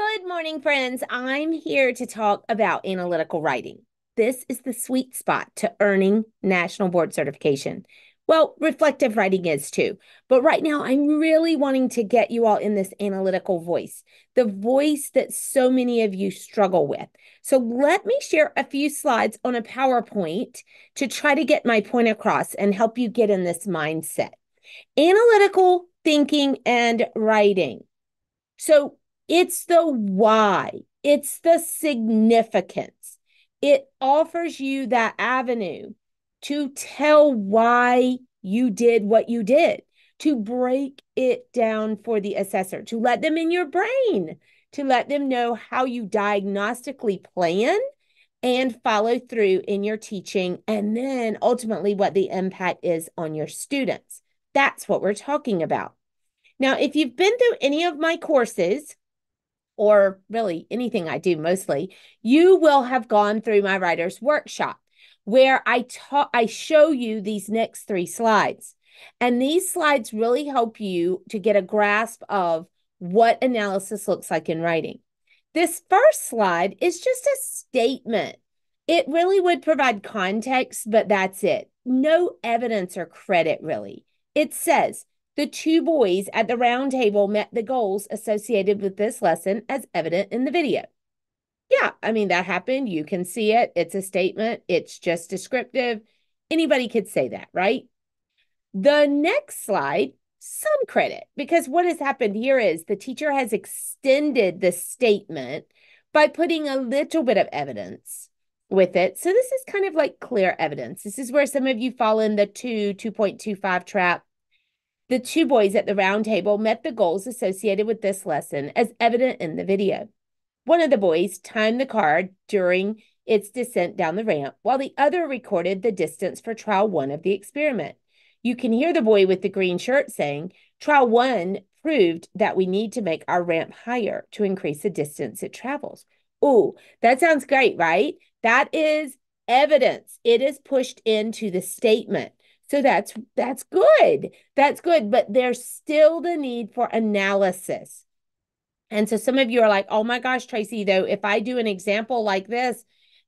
Good morning, friends. I'm here to talk about analytical writing. This is the sweet spot to earning National Board Certification. Well, reflective writing is too. But right now, I'm really wanting to get you all in this analytical voice, the voice that so many of you struggle with. So let me share a few slides on a PowerPoint to try to get my point across and help you get in this mindset. Analytical thinking and writing. So it's the why, it's the significance. It offers you that avenue to tell why you did what you did, to break it down for the assessor, to let them in your brain, to let them know how you diagnostically plan and follow through in your teaching, and then ultimately what the impact is on your students. That's what we're talking about. Now, if you've been through any of my courses, or really anything I do mostly, you will have gone through my writer's workshop where I taught I show you these next three slides. And these slides really help you to get a grasp of what analysis looks like in writing. This first slide is just a statement. It really would provide context, but that's it. No evidence or credit, really. It says the two boys at the round table met the goals associated with this lesson as evident in the video. Yeah, I mean, that happened. You can see it. It's a statement, it's just descriptive. Anybody could say that, right? The next slide, some credit, because what has happened here is the teacher has extended the statement by putting a little bit of evidence with it. So this is kind of like clear evidence. This is where some of you fall in the 2 2.25 trap. The two boys at the round table met the goals associated with this lesson as evident in the video. One of the boys timed the car during its descent down the ramp, while the other recorded the distance for trial one of the experiment. You can hear the boy with the green shirt saying, Trial one proved that we need to make our ramp higher to increase the distance it travels. Oh, that sounds great, right? That is evidence. It is pushed into the statement. So that's that's good. That's good, but there's still the need for analysis. And so some of you are like, oh my gosh, Tracey, though, if I do an example like this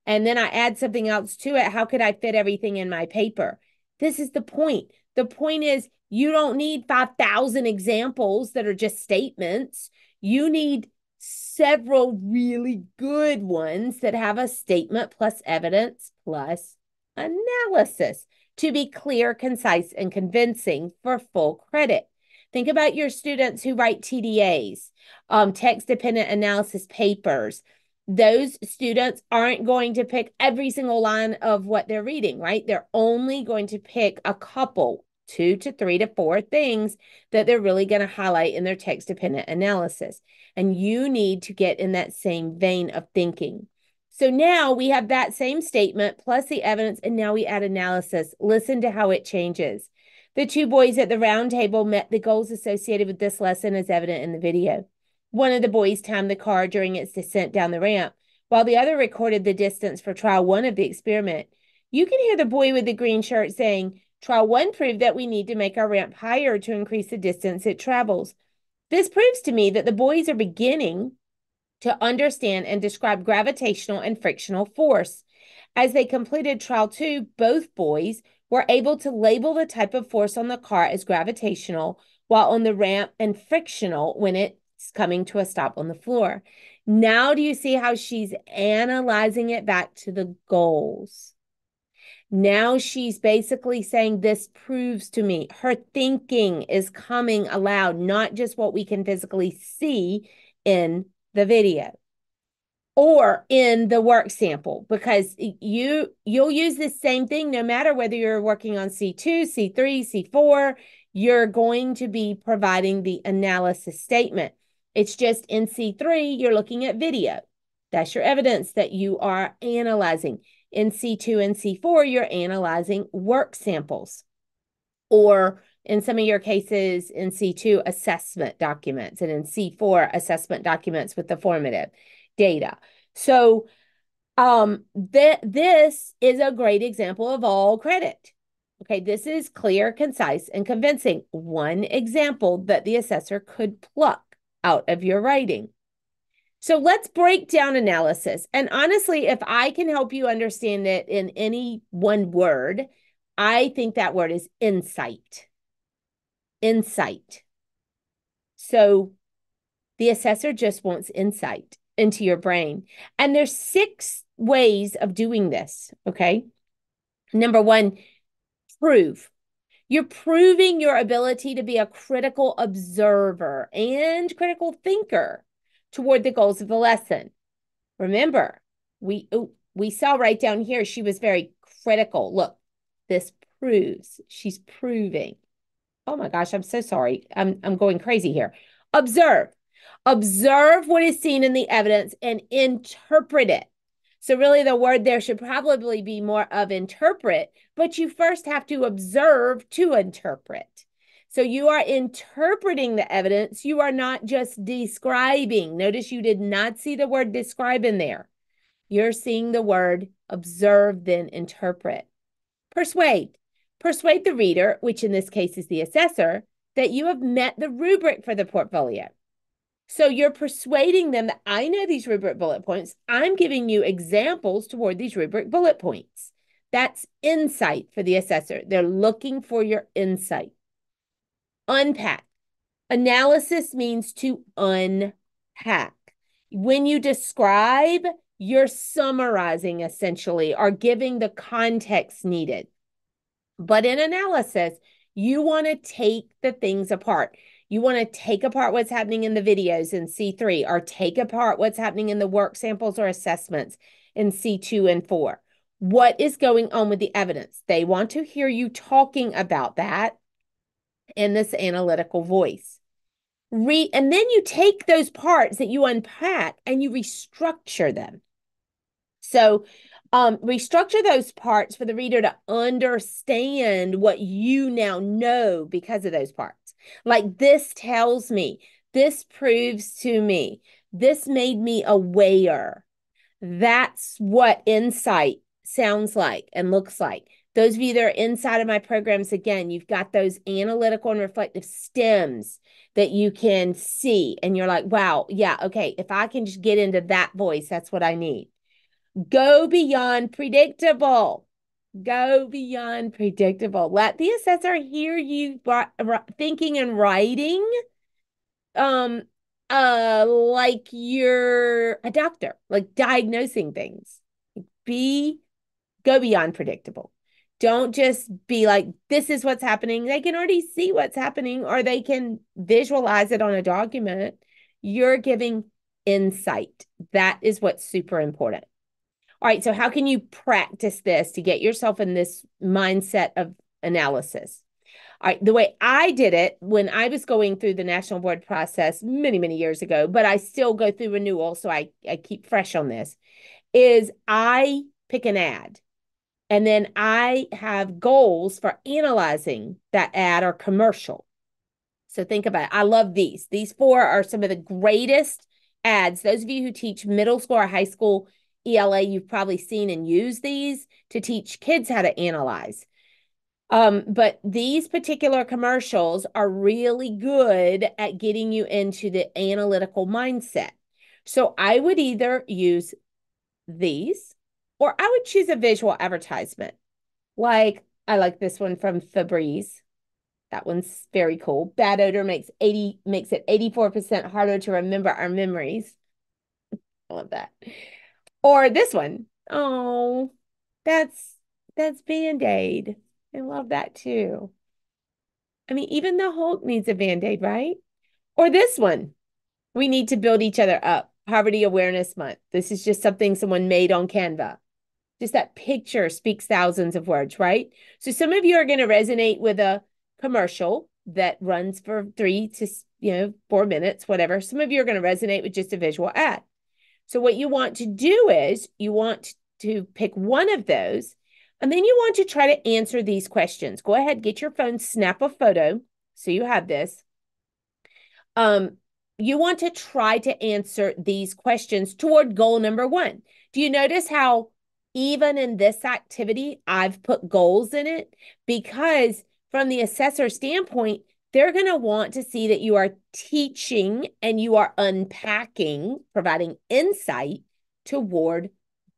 and then I add something else to it, how could I fit everything in my paper? This is the point. The point is, you don't need 5,000 examples that are just statements. You need several really good ones that have a statement plus evidence plus analysis to be clear, concise, and convincing for full credit. Think about your students who write TDAs, um, text dependent analysis papers. Those students aren't going to pick every single line of what they're reading, right? They're only going to pick a couple, two to three to four things that they're really going to highlight in their text dependent analysis. And you need to get in that same vein of thinking. So now we have that same statement plus the evidence, and now we add analysis. Listen to how it changes. The two boys at the round table met the goals associated with this lesson as evident in the video. One of the boys timed the car during its descent down the ramp, while the other recorded the distance for trial one of the experiment. You can hear the boy with the green shirt saying, Trial one proved that we need to make our ramp higher to increase the distance it travels. This proves to me that the boys are beginning to understand and describe gravitational and frictional force. As they completed trial two, both boys were able to label the type of force on the car as gravitational, while on the ramp and frictional when it's coming to a stop on the floor. Now, do you see how she's analyzing it back to the goals? Now she's basically saying this proves to me her thinking is coming aloud, not just what we can physically see in the video or in the work sample because you you'll use the same thing no matter whether you're working on C2, C3, C4, you're going to be providing the analysis statement. It's just in C3 you're looking at video. That's your evidence that you are analyzing. In C2 and C4 you're analyzing work samples. Or in some of your cases in C2 assessment documents and in C4 assessment documents with the formative data. So um th- this is a great example of all credit. Okay, this is clear, concise, and convincing. One example that the assessor could pluck out of your writing. So let's break down analysis. And honestly, if I can help you understand it in any one word, I think that word is insight. Insight. So the assessor just wants insight into your brain. And there's six ways of doing this, okay? Number 1, prove. You're proving your ability to be a critical observer and critical thinker toward the goals of the lesson. Remember, we oh, we saw right down here she was very critical. Look, this proves she's proving. Oh my gosh, I'm so sorry. I'm I'm going crazy here. Observe. Observe what is seen in the evidence and interpret it. So, really, the word there should probably be more of interpret, but you first have to observe to interpret. So you are interpreting the evidence. You are not just describing. Notice you did not see the word describe in there. You're seeing the word observe, then interpret. Persuade. Persuade the reader, which in this case is the assessor, that you have met the rubric for the portfolio. So you're persuading them that I know these rubric bullet points. I'm giving you examples toward these rubric bullet points. That's insight for the assessor. They're looking for your insight. Unpack. Analysis means to unpack. When you describe, you're summarizing essentially or giving the context needed. But in analysis, you want to take the things apart. You want to take apart what's happening in the videos in C3 or take apart what's happening in the work samples or assessments in C2 and 4. What is going on with the evidence? They want to hear you talking about that in this analytical voice. Re- and then you take those parts that you unpack and you restructure them. So, um, restructure those parts for the reader to understand what you now know because of those parts. Like this tells me, this proves to me, this made me aware. That's what insight sounds like and looks like. Those of you that are inside of my programs, again, you've got those analytical and reflective stems that you can see. And you're like, wow, yeah, okay, if I can just get into that voice, that's what I need. Go beyond predictable. Go beyond predictable. Let the assessor hear you thinking and writing um uh like you're a doctor, like diagnosing things. Be go beyond predictable. Don't just be like, this is what's happening. They can already see what's happening or they can visualize it on a document. You're giving insight. That is what's super important. All right. So, how can you practice this to get yourself in this mindset of analysis? All right. The way I did it when I was going through the national board process many, many years ago, but I still go through renewal. So, I, I keep fresh on this, is I pick an ad and then I have goals for analyzing that ad or commercial. So think about it. I love these. These four are some of the greatest ads. Those of you who teach middle school or high school ELA, you've probably seen and used these to teach kids how to analyze. Um, but these particular commercials are really good at getting you into the analytical mindset. So I would either use these or I would choose a visual advertisement. Like I like this one from Febreze. That one's very cool. Bad odor makes 80 makes it 84% harder to remember our memories. I love that. Or this one. Oh, that's that's Band-Aid. I love that too. I mean, even the Hulk needs a Band-Aid, right? Or this one. We need to build each other up. Poverty Awareness Month. This is just something someone made on Canva just that picture speaks thousands of words, right? So some of you are going to resonate with a commercial that runs for three to, you know, four minutes, whatever. Some of you are going to resonate with just a visual ad. So what you want to do is you want to pick one of those and then you want to try to answer these questions. Go ahead, get your phone, snap a photo. So you have this. Um, you want to try to answer these questions toward goal number one. Do you notice how even in this activity, I've put goals in it because from the assessor standpoint, they're going to want to see that you are teaching and you are unpacking, providing insight toward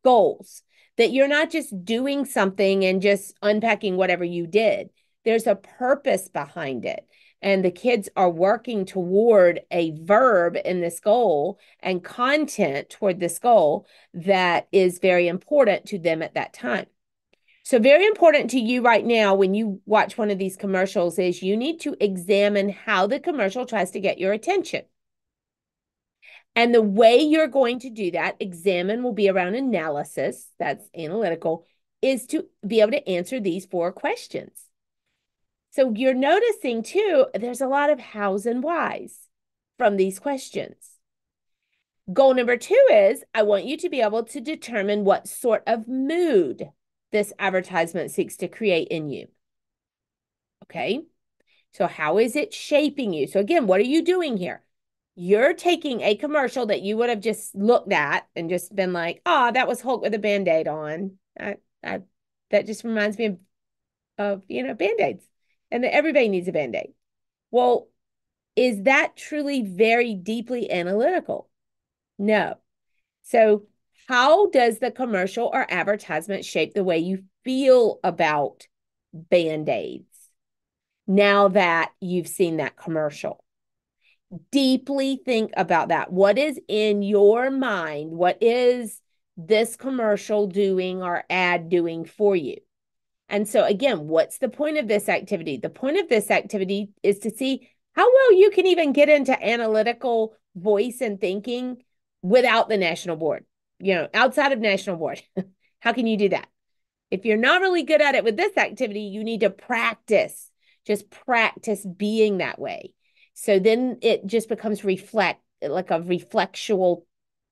goals, that you're not just doing something and just unpacking whatever you did. There's a purpose behind it. And the kids are working toward a verb in this goal and content toward this goal that is very important to them at that time. So, very important to you right now when you watch one of these commercials is you need to examine how the commercial tries to get your attention. And the way you're going to do that, examine will be around analysis, that's analytical, is to be able to answer these four questions. So, you're noticing too, there's a lot of hows and whys from these questions. Goal number two is I want you to be able to determine what sort of mood this advertisement seeks to create in you. Okay. So, how is it shaping you? So, again, what are you doing here? You're taking a commercial that you would have just looked at and just been like, oh, that was Hulk with a band aid on. I, I, that just reminds me of, of you know, band aids and that everybody needs a band aid. Well, is that truly very deeply analytical? No. So, how does the commercial or advertisement shape the way you feel about band aids now that you've seen that commercial? Deeply think about that. What is in your mind? What is this commercial doing or ad doing for you? And so, again, what's the point of this activity? The point of this activity is to see how well you can even get into analytical voice and thinking without the national board you know, outside of national board. How can you do that? If you're not really good at it with this activity, you need to practice. Just practice being that way. So then it just becomes reflect like a reflexual,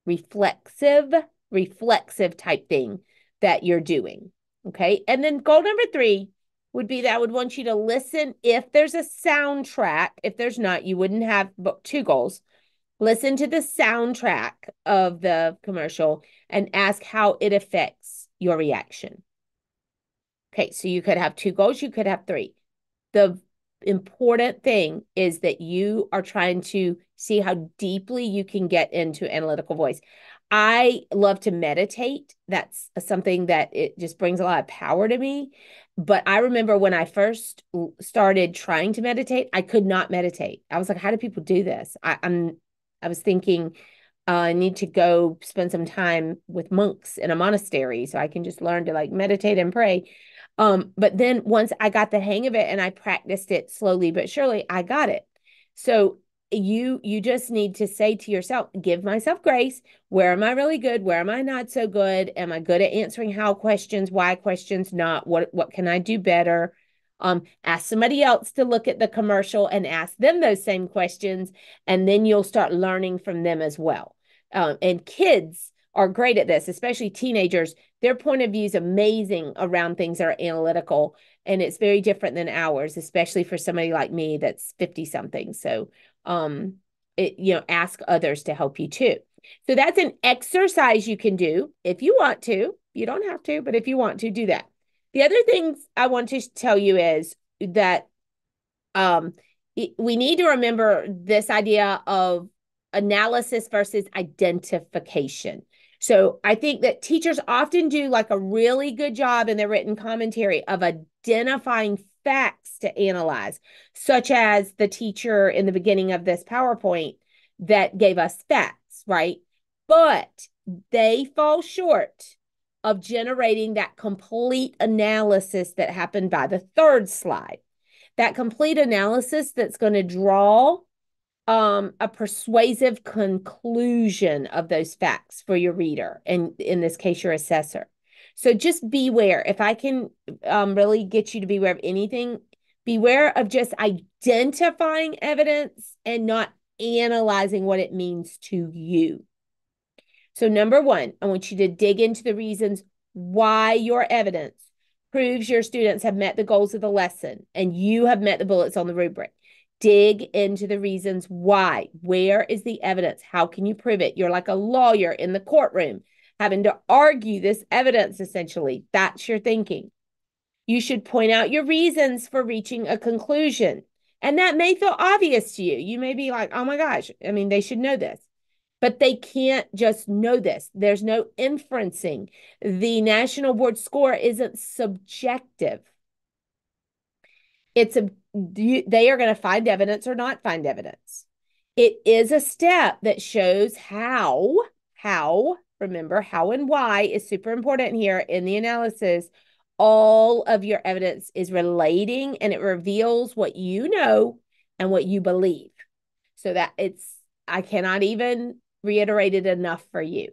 reflexive, reflexive type thing that you're doing. Okay. And then goal number three would be that I would want you to listen if there's a soundtrack. If there's not, you wouldn't have two goals listen to the soundtrack of the commercial and ask how it affects your reaction. Okay, so you could have two goals, you could have three. The important thing is that you are trying to see how deeply you can get into analytical voice. I love to meditate. That's something that it just brings a lot of power to me. But I remember when I first started trying to meditate, I could not meditate. I was like, how do people do this? I, am I was thinking uh, I need to go spend some time with monks in a monastery so I can just learn to like meditate and pray. Um, but then once I got the hang of it and I practiced it slowly but surely, I got it. So you you just need to say to yourself give myself grace where am i really good where am i not so good am i good at answering how questions why questions not what what can i do better um, ask somebody else to look at the commercial and ask them those same questions, and then you'll start learning from them as well. Um, and kids are great at this, especially teenagers. Their point of view is amazing around things that are analytical, and it's very different than ours, especially for somebody like me that's 50 something. So, um, it, you know, ask others to help you too. So that's an exercise you can do if you want to. You don't have to, but if you want to, do that. The other things I want to tell you is that um, we need to remember this idea of analysis versus identification. So I think that teachers often do like a really good job in their written commentary of identifying facts to analyze, such as the teacher in the beginning of this PowerPoint that gave us facts, right? But they fall short of generating that complete analysis that happened by the third slide. That complete analysis that's going to draw um, a persuasive conclusion of those facts for your reader, and in this case, your assessor. So just beware. If I can um, really get you to beware of anything, beware of just identifying evidence and not analyzing what it means to you. So, number one, I want you to dig into the reasons why your evidence proves your students have met the goals of the lesson and you have met the bullets on the rubric. Dig into the reasons why. Where is the evidence? How can you prove it? You're like a lawyer in the courtroom having to argue this evidence, essentially. That's your thinking. You should point out your reasons for reaching a conclusion. And that may feel obvious to you. You may be like, oh my gosh, I mean, they should know this. But they can't just know this. There's no inferencing. The national board score isn't subjective. It's a they are going to find evidence or not find evidence. It is a step that shows how how remember how and why is super important here in the analysis all of your evidence is relating and it reveals what you know and what you believe. So that it's, I cannot even reiterate it enough for you.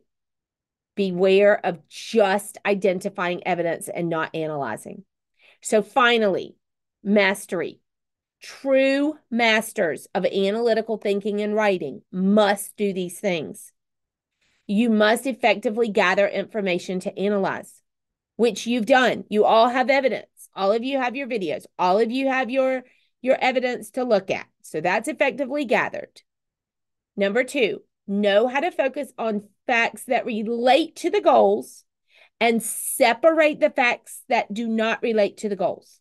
Beware of just identifying evidence and not analyzing. So, finally, mastery. True masters of analytical thinking and writing must do these things. You must effectively gather information to analyze which you've done. You all have evidence. All of you have your videos. All of you have your your evidence to look at. So that's effectively gathered. Number 2, know how to focus on facts that relate to the goals and separate the facts that do not relate to the goals.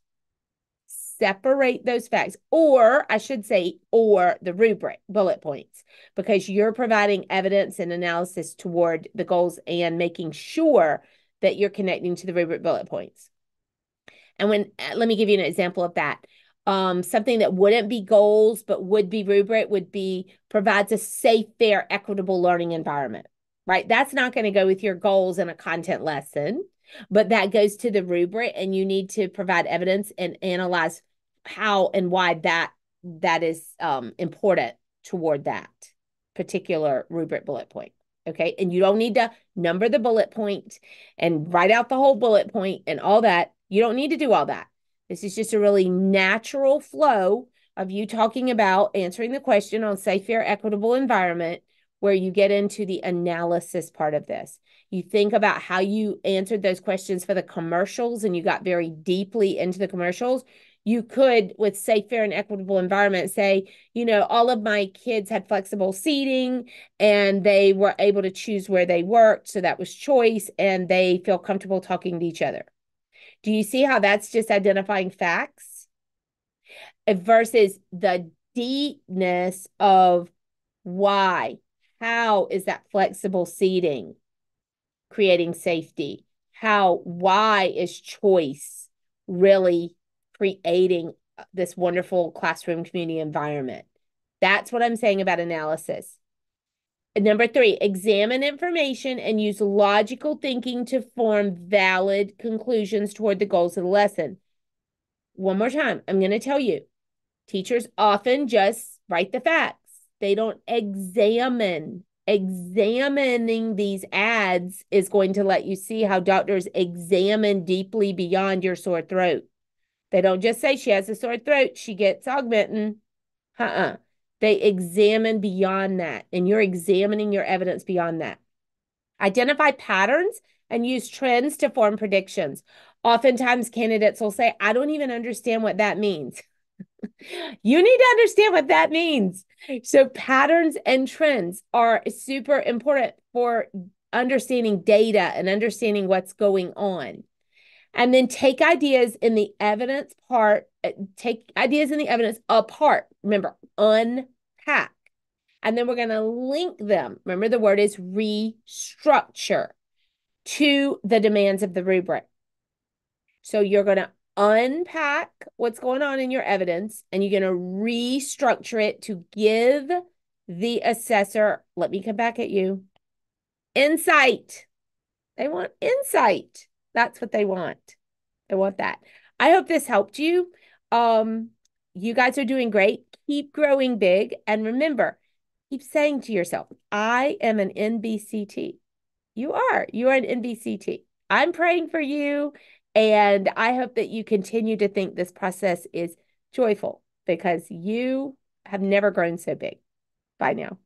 Separate those facts, or I should say, or the rubric bullet points, because you're providing evidence and analysis toward the goals and making sure that you're connecting to the rubric bullet points. And when, uh, let me give you an example of that. Um, something that wouldn't be goals, but would be rubric would be provides a safe, fair, equitable learning environment, right? That's not going to go with your goals in a content lesson, but that goes to the rubric and you need to provide evidence and analyze how and why that that is um, important toward that particular rubric bullet point. Okay. And you don't need to number the bullet point and write out the whole bullet point and all that. You don't need to do all that. This is just a really natural flow of you talking about answering the question on safe, fair, equitable environment, where you get into the analysis part of this. You think about how you answered those questions for the commercials and you got very deeply into the commercials. You could with safe fair and equitable environment say you know all of my kids had flexible seating and they were able to choose where they worked. So that was choice and they feel comfortable talking to each other do you see how that's just identifying facts versus the deepness of why how is that flexible seating creating safety how why is choice really creating this wonderful classroom community environment. That's what I'm saying about analysis. Number three, examine information and use logical thinking to form valid conclusions toward the goals of the lesson. One more time, I'm going to tell you teachers often just write the facts, they don't examine. Examining these ads is going to let you see how doctors examine deeply beyond your sore throat. They don't just say she has a sore throat, she gets augmentin. Uh-uh. They examine beyond that, and you're examining your evidence beyond that. Identify patterns and use trends to form predictions. Oftentimes, candidates will say, I don't even understand what that means. you need to understand what that means. So, patterns and trends are super important for understanding data and understanding what's going on and then take ideas in the evidence part, Eh, take ideas in the evidence apart. Remember, unpack. And then we're going to link them. Remember, the word is restructure to the demands of the rubric. So you're going to unpack what's going on in your evidence and you're going to restructure it to give the assessor, let me come back at you, insight. They want insight. That's what they want. They want that. I hope this helped you. Um, you guys are doing great. Keep growing big. And remember, keep saying to yourself, I am an NBCT. You are. You are an NBCT. I'm praying for you. And I hope that you continue to think this process is joyful because you have never grown so big. Bye now.